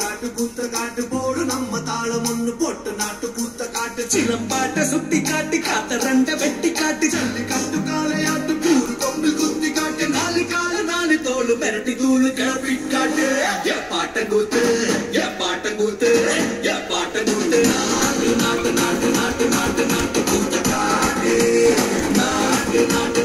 காட்டு கூத்த காட்டு போடு நம்ம தாளம் ஒண்ணு போட்டு நாட்டு கூத்த காட்டு சிலம்பாட்ட சுத்தி காட்டு காத்த ரெண்ட வெட்டி காட்டு ஜல்லி காட்டு காலையாட்டு கூறு கொம்பில் குத்தி காட்டு நாலு கால நாலு தோல் மிரட்டி தூள் கிளப்பி காட்டு ஏ பாட்ட கூத்து ஏ பாட்ட கூத்து ஏ பாட்ட கூத்து நாட்டு நாட்டு நாட்டு நாட்டு நாட்டு நாட்டு கூத்த காட்டு நாட்டு நாட்டு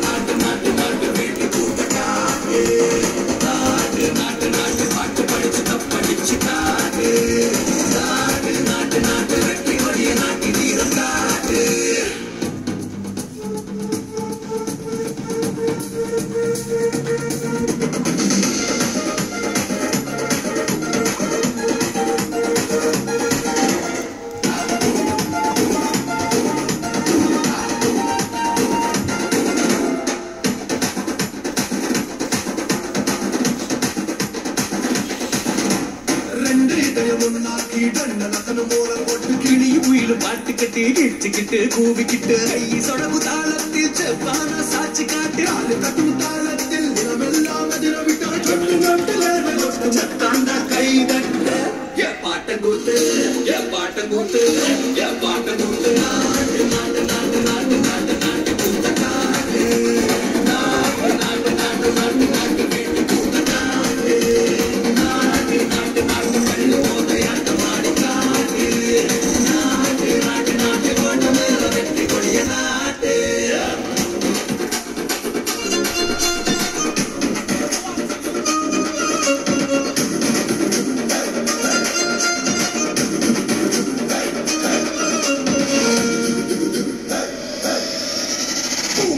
இதயம் ஒன்னாக்கி தண்டனத்தன மூலம் போட்டு கிளி உயிர் பாட்டுக்கிட்டு கிச்சுக்கிட்டு கூவிக்கிட்டு கை சொடகு தாளத்தில் செவ்வான சாட்சி காட்டி ஆளு கட்டும் தாளத்தில் தினமெல்லாம் அதிரவிட்டால் சொட்டு நாட்டில் கொட்டு சத்தாண்டா கை தட்ட எ பாட்ட கூத்து எ பாட்ட கூத்து எ பாட்ட கூத்து நாட்டு நாட்டு நாட்டு நாட்டு நாட்டு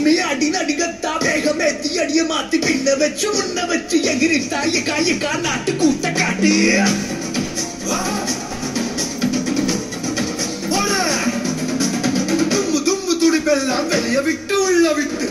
அடிமையே அடின அடிகத்தா வேகமே தீயடிய மாத்தி பின்ன வச்சு முன்ன வச்சு எகிரி தாய காய கா நாட்டு கூத்த காட்டு. தும்பு தும்பு துடிப்பெல்லாம் வெளியே விட்டு உள்ள விட்டு.